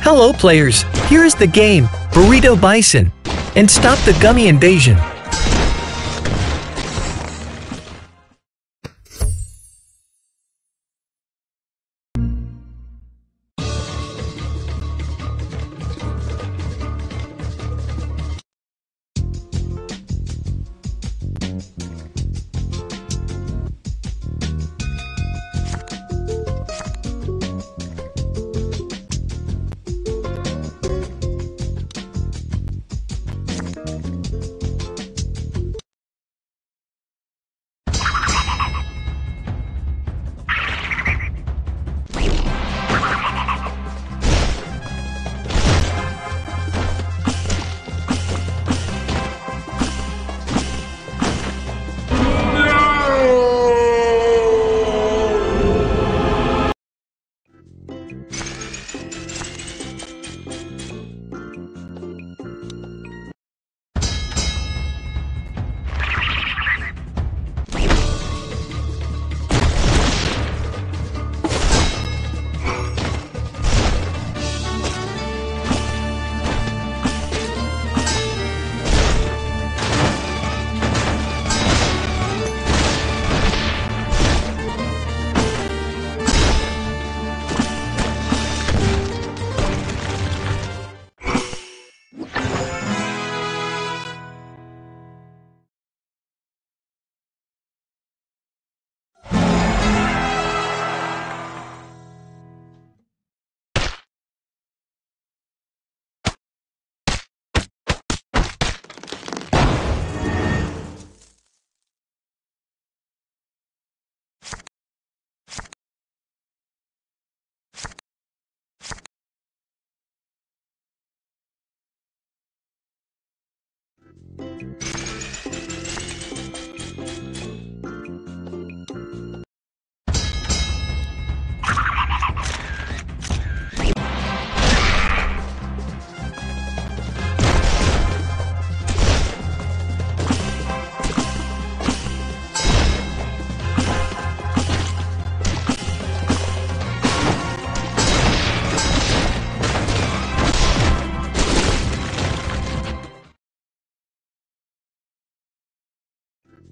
Hello, players. Here is the game, Burrito Bison, and stop the gummy invasion. フフフフ。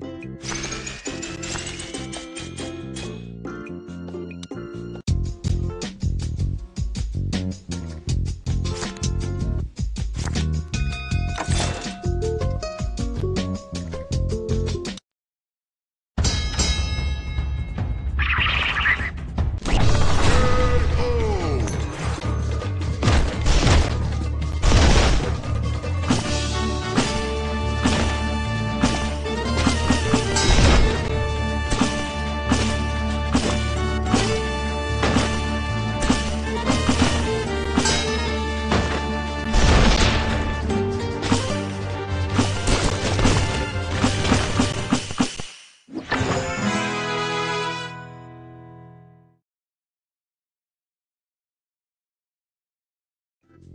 フフフフ。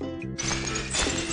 フフフ。